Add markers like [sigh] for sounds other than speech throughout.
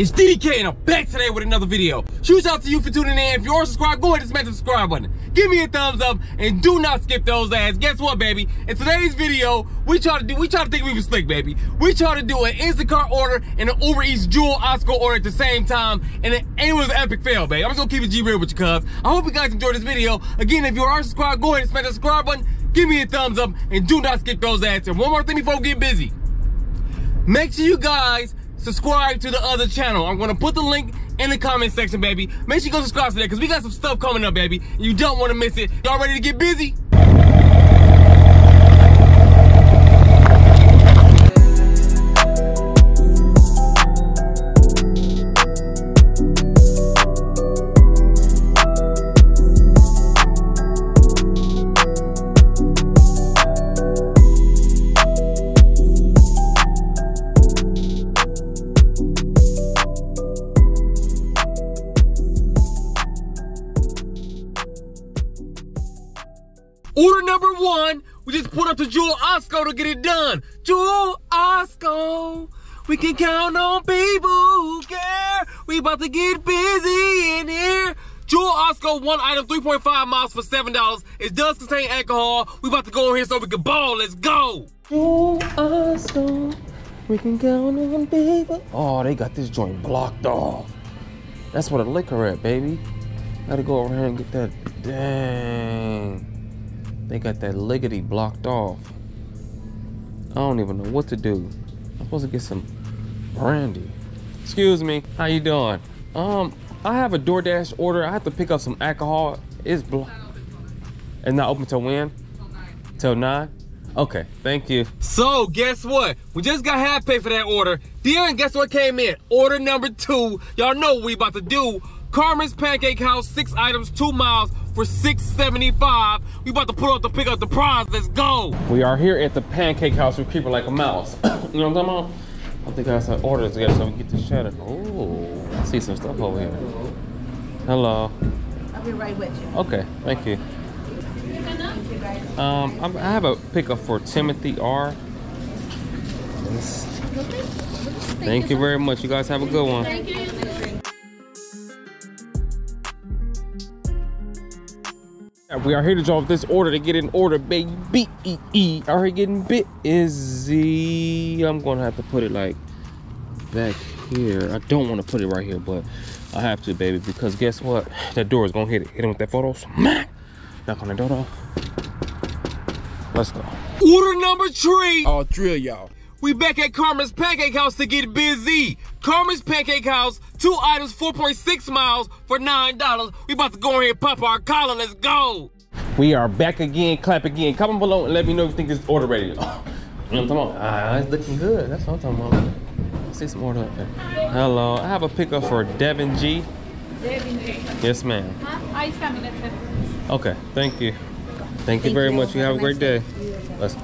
It's DDK and I'm back today with another video. Shout out to you for tuning in. If you aren't subscribed, go ahead and smash the subscribe button. Give me a thumbs up and do not skip those ads. Guess what, baby? In today's video, we try to do we try to think we was slick, baby. We try to do an Instacart order and an Uber Eats Jewel Osco order at the same time, and it, and it was an epic fail, baby. I'm just gonna keep it G real with you, cuz. I hope you guys enjoyed this video. Again, if you are subscribed, go ahead and smash the subscribe button. Give me a thumbs up and do not skip those ads. And one more thing before we get busy. Make sure you guys subscribe to the other channel. I'm gonna put the link in the comment section, baby. Make sure you go subscribe to that because we got some stuff coming up, baby. You don't want to miss it. Y'all ready to get busy? Order number one, we just put up to Jewel Osco to get it done. Jewel Osco, we can count on people who care. We about to get busy in here. Jewel Osco, one item, 3.5 miles for $7. It does contain alcohol. We about to go in here so we can ball. Let's go. Jewel Osco, we can count on people. Oh, they got this joint blocked off. That's where the liquor at, baby. Gotta go over here and get that. Dang. They got that liggity blocked off. I don't even know what to do. I'm supposed to get some brandy. Excuse me, how you doing? Um, I have a DoorDash order. I have to pick up some alcohol. It's blocked. It's not open till when? Till nine? Okay, thank you. So guess what? We just got half pay for that order. Then guess what came in? Order number two. Y'all know what we about to do. Carmen's Pancake House, six items, two miles for 675. We about to pull up to pick up the prize. Let's go. We are here at the Pancake House. We're creeping like a mouse. [coughs] you know what I'm talking about? I think I got some orders together so we get this shutter. Oh, I see some stuff over here. Hello. I'll be right with you. Okay, thank you. Um, I'm- I have a pickup for Timothy R. Yes. Thank you very much. You guys have a good one. We are here to drop this order to get in order, baby. B E E. Are we getting busy? I'm gonna have to put it like back here. I don't want to put it right here, but I have to, baby, because guess what? That door is gonna hit it. Hit him with that photo. Smack! Knock on the door. Let's go. Order number three. All three of y'all. We back at Carmen's Pancake House to get busy. Carmen's Pancake House, two items, 4.6 miles for $9. We about to go in here and pop our collar. Let's go. We are back again. Clap again. Comment below and let me know if you think this order ready. [laughs] you know what I'm talking about? Ah, it's looking good. That's what I'm talking about. I see some order up there. Hello. I have a pickup for Devin G. Devin G. Yes, ma'am. Ice cabinet. Okay. Thank you. Thank you very much. You have a great day. Let's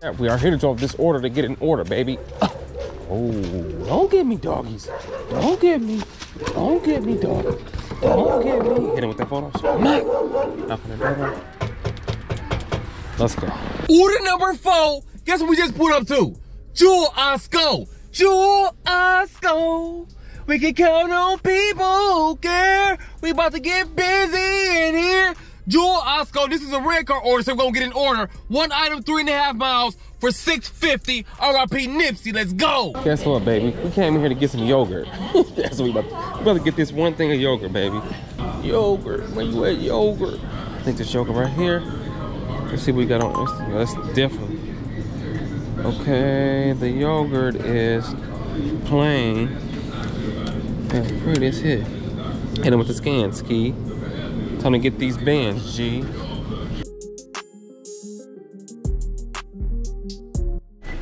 Yeah, we are here to drop this order to get an order, baby. Oh, don't get me, doggies. Don't get me. Don't get me, dog. Don't get me. Hit him with that photo. Smack. Knock on the door. Let's go. Order number four. Guess what we just put up to? Jewel Osco. Jewel Osco. We can count on people who care. We about to get busy in here. Jewel Osco, this is a red car order, so we're gonna get an order. One item, three and a half miles for 650. RIP Nipsey, let's go. Guess what, baby? We came in here to get some yogurt. [laughs] That's what we about to, we about to get this one thing of yogurt, baby. Yogurt, where you at, yogurt? I think this yogurt right here. Let's see what we got on this. That's different. Okay, the yogurt is plain. That's pretty, it's here. Hit him with the scan, ski. Time to get these bands, G.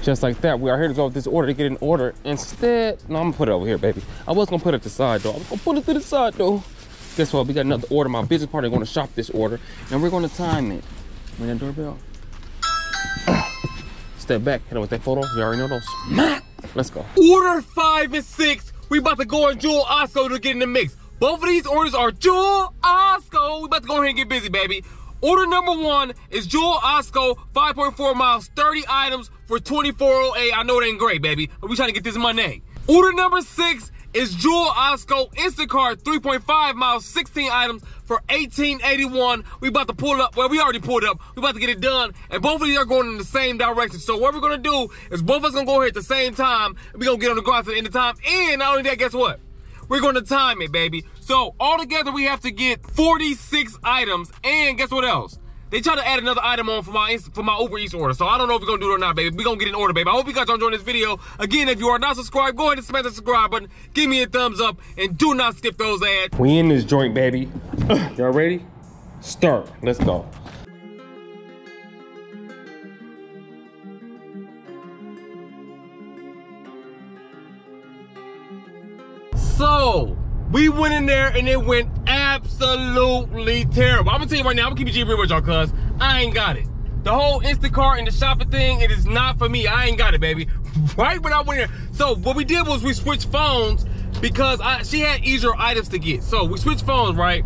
Just like that, we are here to go with this order to get an order. Instead, no, I'm gonna put it over here, baby. I was gonna put it to the side though. I'm gonna put it to the side though. Guess what? We got another order. My business partner gonna shop this order, and we're gonna time it. Ring that doorbell. [coughs] Step back. Hit it with that photo. You already know those. [coughs] Let's go. Order five and six. We about to go on Jewel Osco to get in the mix. Both of these orders are Jewel Osco. We about to go ahead and get busy, baby. Order number one is Jewel Osco, 5.4 miles, 30 items for 2408. I know it ain't great, baby, but we trying to get this money. Order number six is Jewel Osco Instacart, 3.5 miles, 16 items for 1881. We about to pull up. Well, we already pulled up. We about to get it done. And both of these are going in the same direction. So what we're gonna do is both of us gonna go here at the same time. we gonna get on the grass at the end of time. And not only that, guess what? We're gonna time it, baby. So all together we have to get 46 items. And guess what else? They try to add another item on for my for my Uber Eats order. So I don't know if we're gonna do it or not, baby. We're gonna get an order, baby. I hope you guys are enjoying this video. Again, if you are not subscribed, go ahead and smash the subscribe button. Give me a thumbs up and do not skip those ads. We in this joint, baby. [coughs] Y'all ready? Start. Let's go. We went in there and it went absolutely terrible. I'm gonna tell you right now, I'm gonna keep it G real with y'all, cuz I ain't got it. The whole Instacart and the shopping thing, it is not for me. I ain't got it, baby. [laughs] Right when I went in there. So what we did was we switched phones because I, she had easier items to get. So we switched phones, right?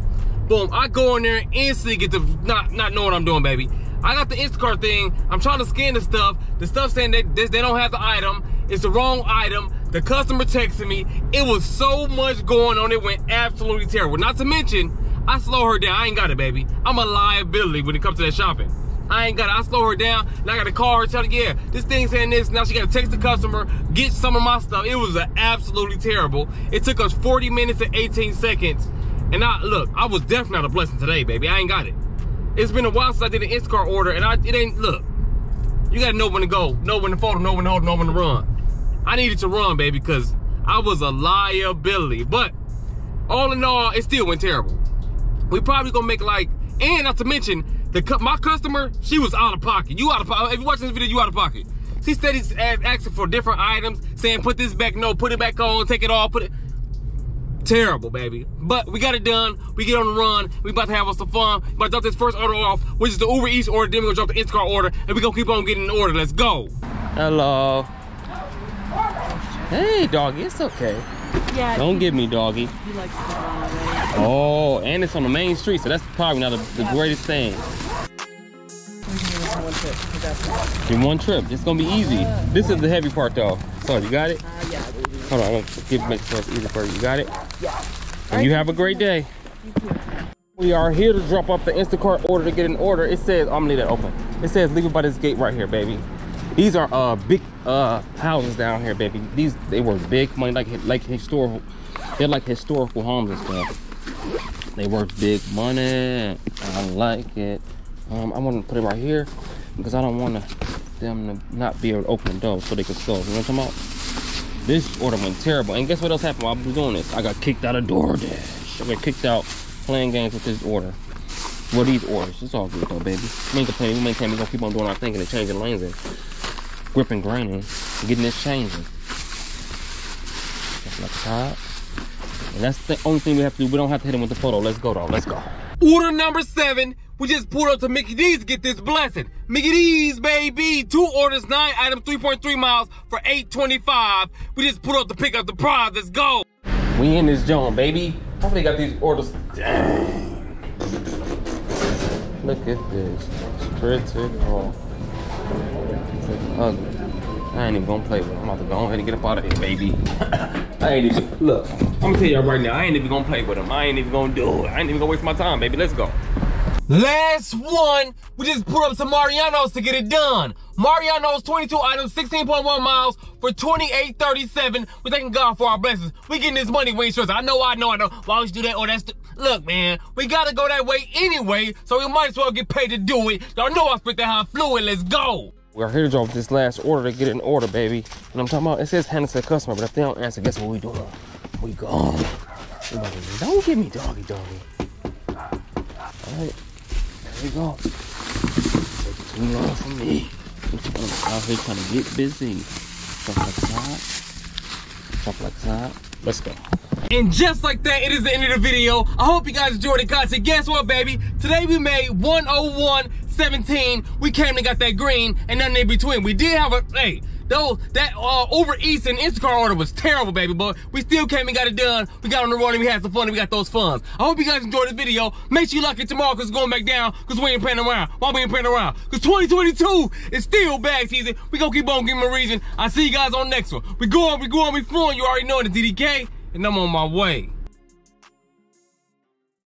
Boom, I go in there and instantly get to not, not know what I'm doing, baby. I got the Instacart thing. I'm trying to scan the stuff. The stuff saying that they, they don't have the item. It's the wrong item. The customer texted me. It was so much going on. It went absolutely terrible. Not to mention, I slow her down. I ain't got it, baby. I'm a liability when it comes to that shopping. I ain't got it. I slow her down, and I got to call her, tell her, yeah, this thing saying this. Now she got to text the customer, get some of my stuff. It was absolutely terrible. It took us 40 minutes and 18 seconds. And I look, I was definitely not a blessing today, baby. I ain't got it. It's been a while since I did an Instacart order, and I it ain't look. You gotta know when to go, know when to fold, know when to hold, know when to run. I needed to run, baby, because I was a liability. But all in all, it still went terrible. We probably gonna make like, and not to mention, the my customer, she was out of pocket. You out of pocket. If you watching this video, you out of pocket. She said he's asking for different items, saying put this back, no, put it back on, take it off, put it. Terrible, baby. But we got it done. We get on the run. We about to have us some fun. We about to drop this first order off, which is the Uber Eats order. Then we gonna drop the Instacart order, and we gonna keep on getting the order. Let's go. Hello. Hey, doggy, it's okay. Yeah. Don't give me doggy. He likes to run away. Oh, and it's on the main street, so that's probably not a, the yeah. greatest thing. In one trip, it's gonna be easy. This is the heavy part though. So you got it? Uh, yeah, Hold on, give make sure it's easy for you. You got it? Yeah. And you have a great day. We are here to drop off the Instacart order to get an order. It says, I'm gonna leave that open. It says leave it by this gate right here, baby. These are uh big uh houses down here, baby. These they were big money, like like historical. They're like historical homes and stuff. They worth big money. I like it. Um, I want to put it right here because I don't want them to not be able to open the door so they can store. You know what I'm talking about? This order went terrible. And guess what else happened while I was doing this? I got kicked out of DoorDash. I got kicked out playing games with this order. Well, these orders. It's all good though, baby. We ain't complaining. We maintain. We gonna keep on doing our thing and changing lanes and gripping graining, getting this changing. That's like top. And that's the only thing we have to do. We don't have to hit him with the photo. Let's go though. Let's go. Order number seven. We just pulled up to Mickey D's to get this blessing. Mickey D's, baby. Two orders, nine items, 3.3 miles for 8.25. We just pulled up to pick up the prize. Let's go. We in this joint, baby. Hopefully got these orders. Dang. Look at this. Critical ugly. I ain't even gonna play with it. I'm about to go ahead and get up out of here, baby. [coughs] I ain't even, look, I'm gonna tell y'all right now, I ain't even gonna play with him. I ain't even gonna do it. I ain't even gonna waste my time, baby. Let's go. Last one, we just put up some Mariano's to get it done. Mariano's 22 items, 16.1 miles for 28.37. We're thanking God for our blessings. We getting this money way short. I know, I know, I know. Why would you do that? Oh, that's the, look, man. We gotta go that way anyway, so we might as well get paid to do it. Y'all know I spit that high fluid. Let's go. We're here to drop this last order to get an order, baby. And I'm talking about, it says hand to the customer, but if they don't answer, guess what we doing? We gone. Don't give me doggy doggy. All right, there we go. Take too long for me. I'm out here trying to get busy. Jump like that. Jump like that. Let's go. And just like that, it is the end of the video. I hope you guys enjoyed it. the content. Guess what, baby? Today we made 101 17. We came and got that green and nothing in between. We did have a, hey, That, that uh, Uber Eats and Instacart order was terrible, baby, but we still came and got it done. We got on the road and we had some fun and we got those funds. I hope you guys enjoyed this video. Make sure you like it tomorrow because it's going back down because we ain't playing around. Why we ain't playing around? Because 2022 is still bag season. We gonna keep on giving a reason. I see you guys on the next one. We go on, we go on, we flowing. You already know it, DDK, and I'm on my way.